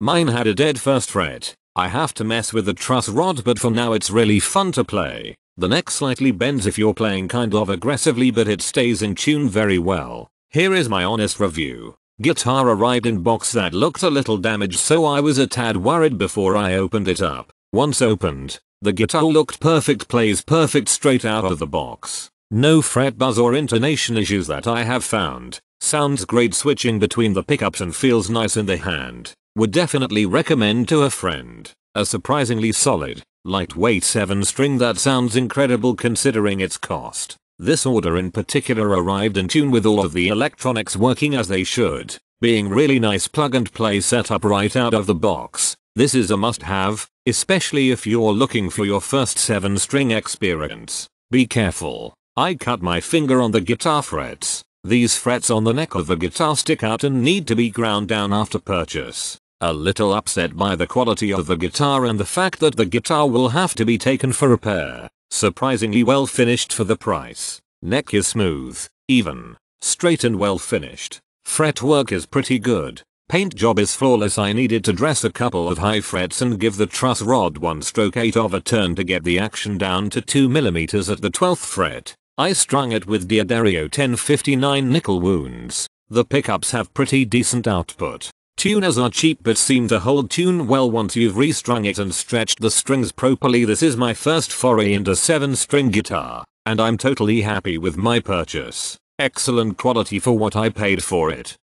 Mine had a dead first fret. I have to mess with the truss rod but for now it's really fun to play. The neck slightly bends if you're playing kind of aggressively but it stays in tune very well. Here is my honest review. Guitar arrived in box that looked a little damaged so I was a tad worried before I opened it up. Once opened, the guitar looked perfect plays perfect straight out of the box. No fret buzz or intonation issues that I have found. Sounds great switching between the pickups and feels nice in the hand. Would definitely recommend to a friend. A surprisingly solid, lightweight 7 string that sounds incredible considering its cost. This order in particular arrived in tune with all of the electronics working as they should, being really nice plug and play setup right out of the box. This is a must have, especially if you're looking for your first 7 string experience. Be careful. I cut my finger on the guitar frets. These frets on the neck of the guitar stick out and need to be ground down after purchase. A little upset by the quality of the guitar and the fact that the guitar will have to be taken for repair. Surprisingly well finished for the price. Neck is smooth, even, straight and well finished. Fretwork is pretty good. Paint job is flawless I needed to dress a couple of high frets and give the truss rod one stroke 8 of a turn to get the action down to 2mm at the 12th fret. I strung it with D'Addario 1059 nickel wounds. The pickups have pretty decent output. Tuners are cheap but seem to hold tune well once you've restrung it and stretched the strings properly. This is my first foray into 7 string guitar, and I'm totally happy with my purchase. Excellent quality for what I paid for it.